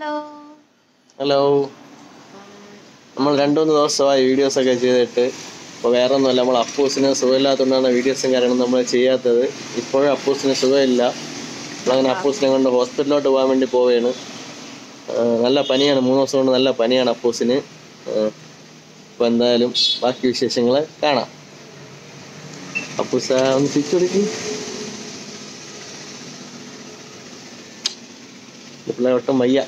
Hello. Hello. നമ്മൾ രണ്ടു മൂന്ന് ദിവസമായി വീഡിയോസ് ഒക്കെ ചെയ്തിട്ട്. ഇപ്പോൾ വേറെ ഒന്നുമല്ല നമ്മൾ അപ്പൂസിന് സുഖമില്ലാത്തതുകൊണ്ടാണ് വീഡിയോസും കാര്യങ്ങളും നമ്മൾ ചെയ്യാത്തത്. ഇപ്പോഴും അപ്പൂസിന് സുഖമില്ല. നമ്മളങ്ങനെ അപ്പൂസിനെ കൊണ്ട് ഹോസ്പിറ്റലിലോട്ട് പോകാൻ വേണ്ടി പോവുകയാണ്. നല്ല പനിയാണ്. മൂന്ന് ദിവസം കൊണ്ട് നല്ല പനിയാണ് അപ്പൂസിന്. അപ്പോൾ എന്തായാലും ബാക്കി വിശേഷങ്ങൾ കാണാം. അപ്പൂസ ഒന്ന് തിരിച്ചു കൊടുക്കും പിള്ളേർ ഒട്ടും വയ്യ.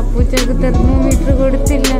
അപ്പൂച്ചക്ക് തെർമോമീറ്റർ കൊടുത്തില്ല.